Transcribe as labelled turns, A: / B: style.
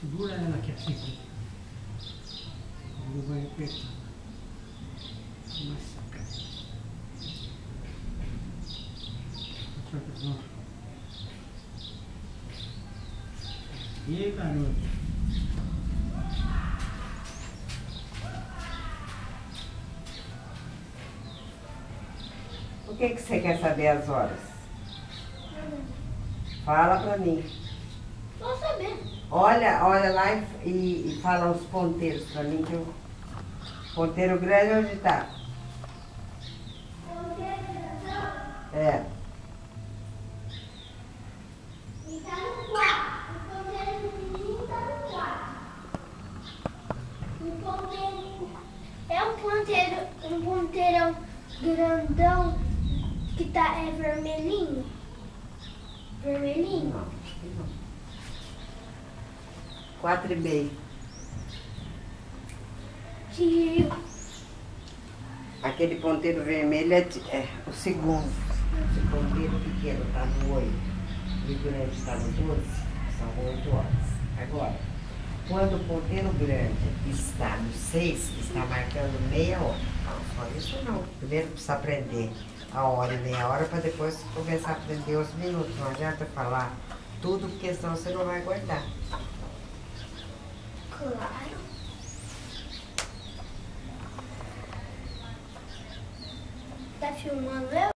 A: Segura ela aqui assim. Ele vai apertar. Nossa, cara. E aí, garoto?
B: O que, que você quer saber as horas? Fala pra mim. Olha, olha lá e, fala os ponteiros pra mim que o ponteiro grande onde tá? É.
C: E tá no quarto. O ponteiro pequenininho tá no quarto. O ponteiro é um ponteiro, um ponteirão grandão que tá é vermelhinho. Vermelhinho.
B: Não. Quatro e meio.
C: Que
B: Aquele ponteiro vermelho é, é o segundo. Esse ponteiro pequeno tá no oito e o grande está no 12, são oito horas. Agora, quando o ponteiro grande está no 6, está marcando meia hora. Não, só isso não. Primeiro precisa aprender a hora e meia hora para depois começar a aprender os minutos. Não adianta falar tudo, porque senão você não vai guardar.
C: claro. Tá filmando eu?